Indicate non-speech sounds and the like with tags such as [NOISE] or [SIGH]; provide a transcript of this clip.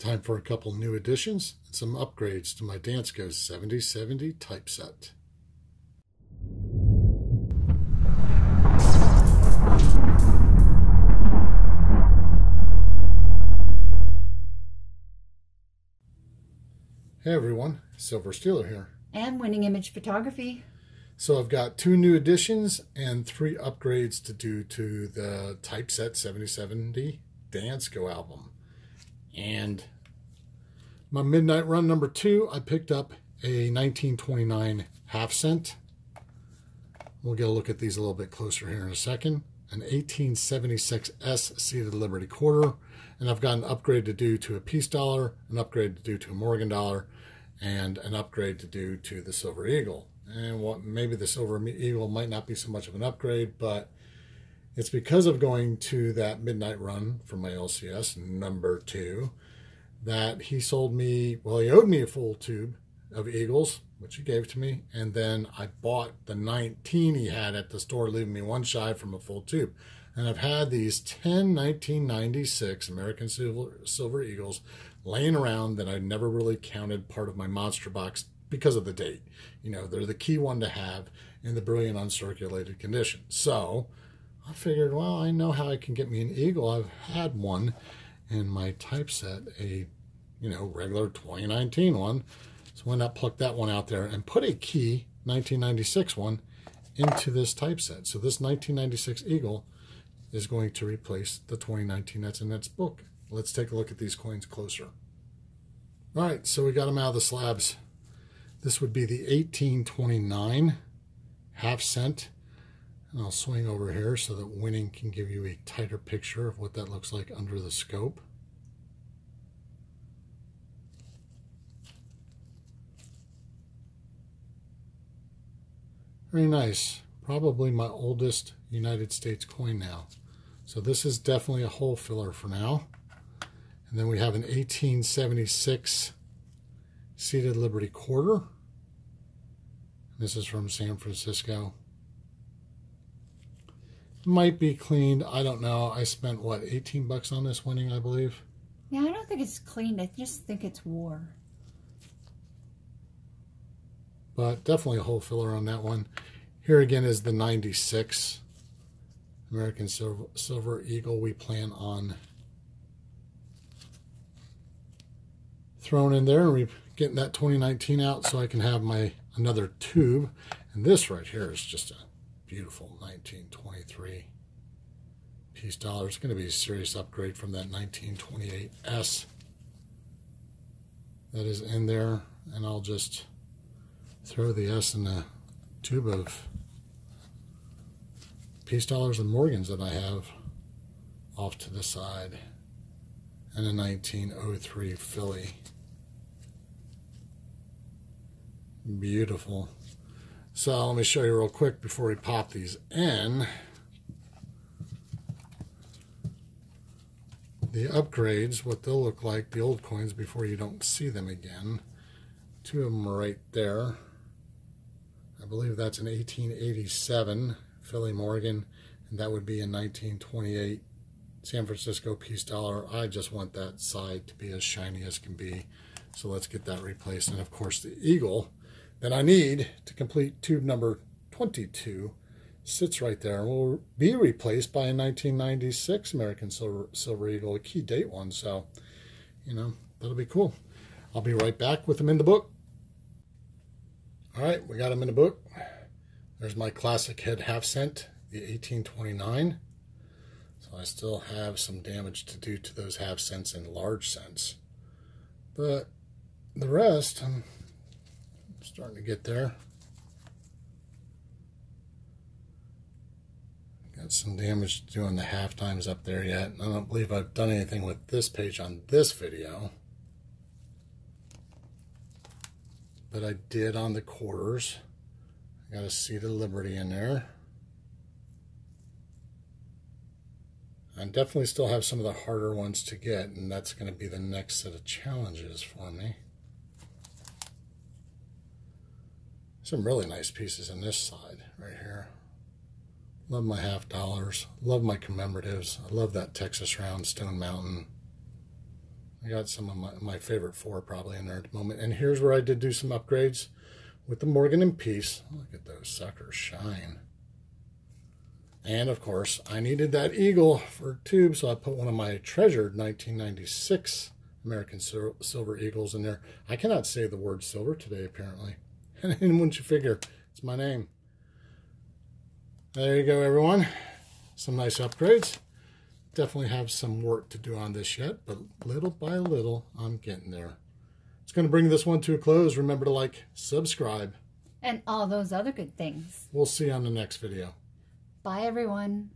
Time for a couple new additions and some upgrades to my Dansco 7070 typeset. Hey everyone, Silver Steeler here. And Winning Image Photography. So I've got two new additions and three upgrades to do to the Typeset 7070 Dansco album. And my midnight run number two, I picked up a 1929 half cent. We'll get a look at these a little bit closer here in a second. An 1876S seated Liberty quarter. And I've got an upgrade to do to a peace dollar, an upgrade to do to a Morgan dollar, and an upgrade to do to the Silver Eagle. And what maybe the Silver Eagle might not be so much of an upgrade, but it's because of going to that midnight run for my LCS number two that he sold me, well, he owed me a full tube of Eagles, which he gave to me. And then I bought the 19 he had at the store, leaving me one shy from a full tube. And I've had these 10 1996 American Silver, Silver Eagles laying around that I never really counted part of my monster box because of the date. You know, they're the key one to have in the brilliant uncirculated condition. So I figured, well, I know how I can get me an Eagle. I've had one in my typeset, a, you know, regular 2019 one. So why not pluck that one out there and put a key 1996 one into this typeset. So this 1996 Eagle is going to replace the 2019 that's in its book. Let's take a look at these coins closer. All right, so we got them out of the slabs. This would be the 1829 half cent. And I'll swing over here so that winning can give you a tighter picture of what that looks like under the scope. Very nice. Probably my oldest United States coin now. So this is definitely a hole filler for now. And then we have an 1876 seated Liberty quarter. This is from San Francisco. Might be cleaned. I don't know. I spent, what, 18 bucks on this winning, I believe? Yeah, I don't think it's cleaned. I just think it's war. But definitely a hole filler on that one. Here again is the 96 American Silver, Silver Eagle we plan on throwing in there. and we getting that 2019 out so I can have my another tube. And this right here is just a beautiful 1923 peace dollar. It's going to be a serious upgrade from that 1928S that is in there. And I'll just throw the S in the tube of peace dollars and Morgans that I have off to the side. And a 1903 Philly. Beautiful. So let me show you real quick before we pop these in. The upgrades, what they'll look like, the old coins before you don't see them again. Two of them right there. I believe that's an 1887 Philly Morgan, and that would be in 1928 San Francisco Peace Dollar. I just want that side to be as shiny as can be. So let's get that replaced. And of course the Eagle that I need to complete tube number 22 sits right there and will be replaced by a 1996 American Silver, Silver Eagle, a key date one. So, you know, that'll be cool. I'll be right back with them in the book. All right, we got them in the book. There's my classic head half cent, the 1829. So I still have some damage to do to those half cents and large cents. But the rest, I'm starting to get there. Got some damage doing the half dimes up there yet. I don't believe I've done anything with this page on this video. But I did on the quarters. I got a seat of Liberty in there. I definitely still have some of the harder ones to get, and that's going to be the next set of challenges for me. Some really nice pieces on this side right here. Love my half dollars. Love my commemoratives. I love that Texas round Stone Mountain. I got some of my, my favorite four probably in there at the moment. And here's where I did do some upgrades with the Morgan and Peace. Look at those suckers shine. And of course, I needed that eagle for tube, so I put one of my treasured 1996 American Silver Eagles in there. I cannot say the word silver today, apparently. [LAUGHS] And wouldn't you figure, it's my name. There you go, everyone. Some nice upgrades. Definitely have some work to do on this yet, but little by little, I'm getting there. It's going to bring this one to a close. Remember to like, subscribe. And all those other good things. We'll see you on the next video. Bye, everyone.